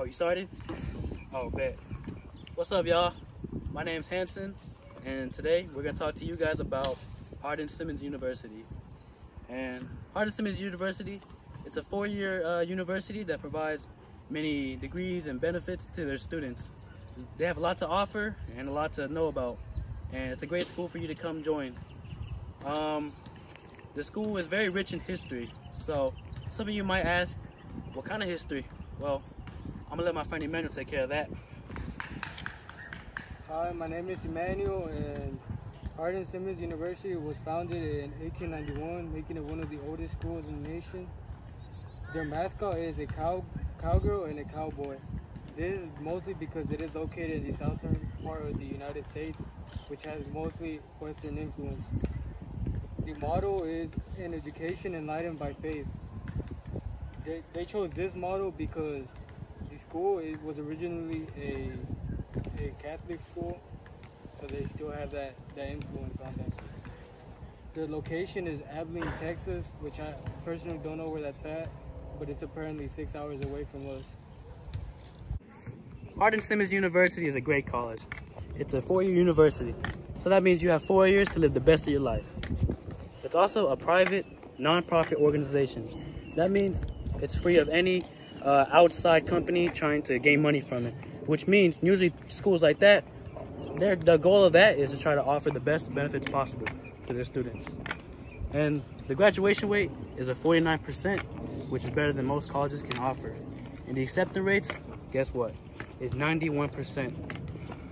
Oh, you started? Oh, bet. What's up, y'all? My name's Hanson, and today we're gonna talk to you guys about Hardin Simmons University. And Hardin Simmons University, it's a four-year uh, university that provides many degrees and benefits to their students. They have a lot to offer and a lot to know about, and it's a great school for you to come join. Um, the school is very rich in history, so some of you might ask, what kind of history? Well, I'm gonna let my friend Emmanuel take care of that. Hi, my name is Emmanuel, and Hardin Simmons University was founded in 1891, making it one of the oldest schools in the nation. Their mascot is a cow, cowgirl and a cowboy. This is mostly because it is located in the southern part of the United States, which has mostly Western influence. The motto is an education enlightened by faith. They, they chose this motto because school it was originally a a Catholic school, so they still have that, that influence on them. The location is Abilene, Texas, which I personally don't know where that's at, but it's apparently six hours away from us. Hardin Simmons University is a great college. It's a four-year university, so that means you have four years to live the best of your life. It's also a private, non-profit organization. That means it's free of any uh, outside company trying to gain money from it, which means usually schools like that, their the goal of that is to try to offer the best benefits possible to their students. And the graduation rate is a 49%, which is better than most colleges can offer. And the acceptance rates, guess what, is 91%.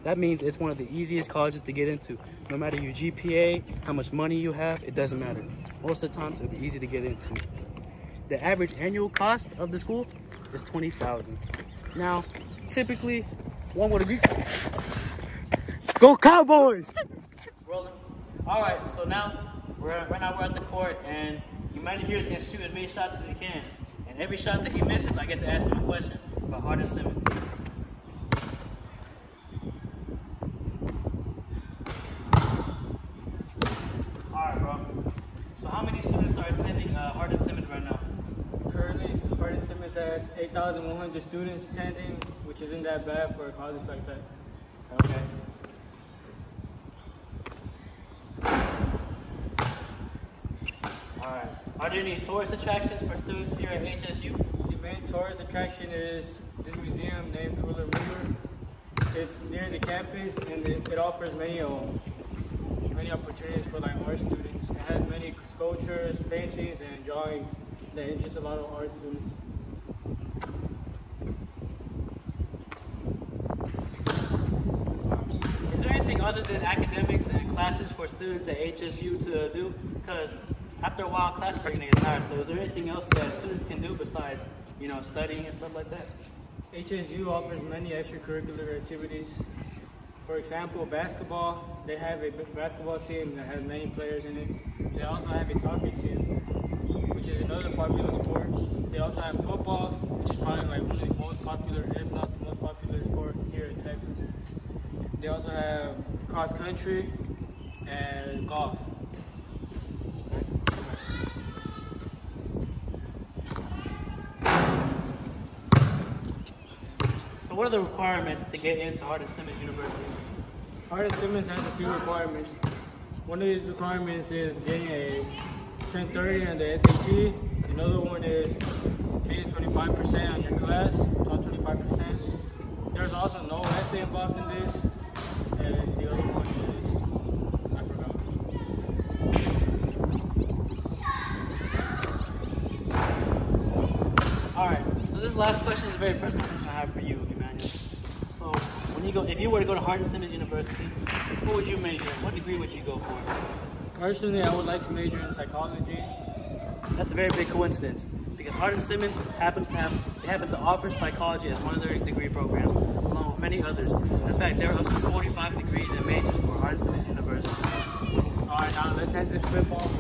That means it's one of the easiest colleges to get into. No matter your GPA, how much money you have, it doesn't matter. Most of the times it'll be easy to get into. The average annual cost of the school is 20000 Now, typically, one would agree. Go Cowboys! Rolling. All right, so now we're right now we're at the court, and Emmanuel here is gonna shoot as many shots as he can. And every shot that he misses, I get to ask him a question about Hardin Simmons. So how many students are attending uh? Currently, Hardin Simmons has 8,100 students attending, which isn't that bad for a college like that. Okay. All right. Are there any tourist attractions for students here at HSU? The main tourist attraction is this museum named Cooler Ruler. It's near the campus and it, offers many um, many opportunities for like art students. It has many sculptures, paintings, and drawings that interest a lot of art students. Is there anything other than academics and classes for students at HSU to do? Because after a while, classes are going to get tired. So is there anything else that students can do besides, you know, studying and stuff like that? HSU offers many extracurricular activities. For example, basketball, they have a basketball team that has many players in it. They also have a soccer team, which is another popular sport. They also have football, which is probably like one of the most popular, if not the most popular sport here in Texas. They also have cross country and golf. What are the requirements to get into Hardin Simmons University? Hardin Simmons has a few requirements. One of these requirements is getting a 1030 on the SAT. Another one is getting 25% on your class, top 25%. There's also no essay involved in this. And the other one is, I forgot. All right. So this last question is a very personal question I have for you, Emmanuel. So when you go, if you were to go to Hardin Simmons University, what would you major in? What degree would you go for? Personally, I would like to major in psychology. That's a very big coincidence because Hardin Simmons happens to have they happen to offer psychology as one of their degree programs, along with many others. In fact, there are up to 45 degrees and majors for Hardin Simmons University. All right, now let's end this football.